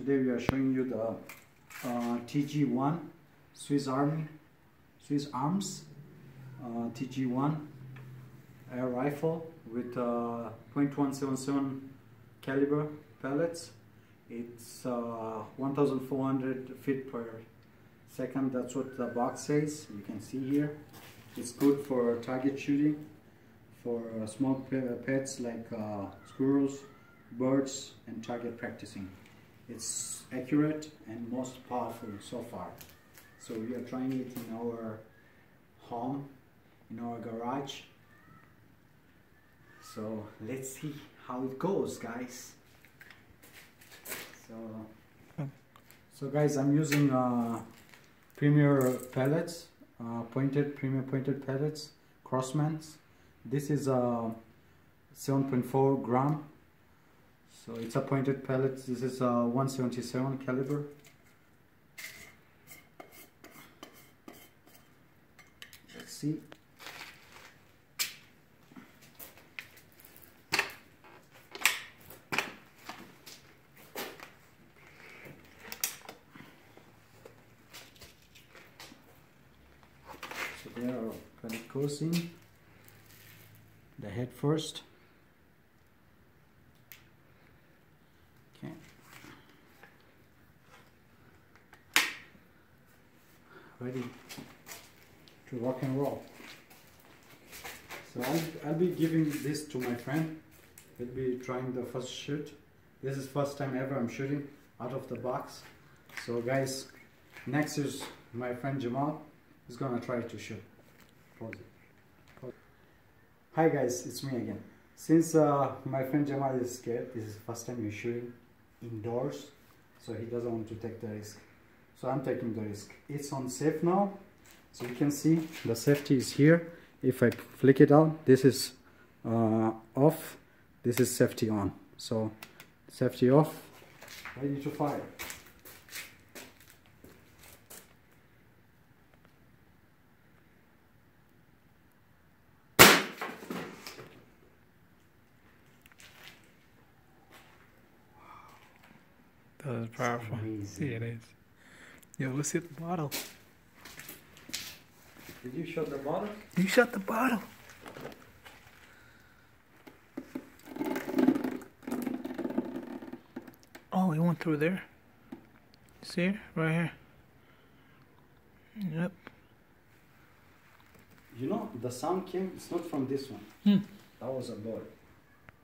Today we are showing you the uh, TG1 Swiss Army, Swiss Arms uh, TG1 air rifle with uh, .177 caliber pellets. It's uh, 1,400 feet per second. That's what the box says. You can see here. It's good for target shooting for uh, small pets like uh, squirrels, birds, and target practicing. It's accurate and most powerful so far. So we are trying it in our home, in our garage. So let's see how it goes, guys. So, so guys, I'm using uh, Premier pellets, uh, pointed Premier pointed pellets, Crosmans. This is a uh, 7.4 gram so it's a pointed pellet. This is uh, a 177 caliber. Let's see. So there are pellet goes in. The head first. Ready to rock and roll. So I'll, I'll be giving this to my friend. He'll be trying the first shoot. This is first time ever I'm shooting out of the box. So guys, next is my friend Jamal. He's gonna try to shoot. It. Hi guys, it's me again. Since uh, my friend Jamal is scared, this is first time he's shooting indoors, so he doesn't want to take the risk. So I'm taking the risk. It's on safe now. So you can see the safety is here. If I flick it out, this is uh, off. This is safety on. So safety off, ready to fire. That is powerful. See, it is. Yeah, let's hit the bottle. Did you shut the bottle? You shut the bottle. Oh, it went through there. See, right here. Yep. You know, the sound came, it's not from this one. Hmm. That was a board.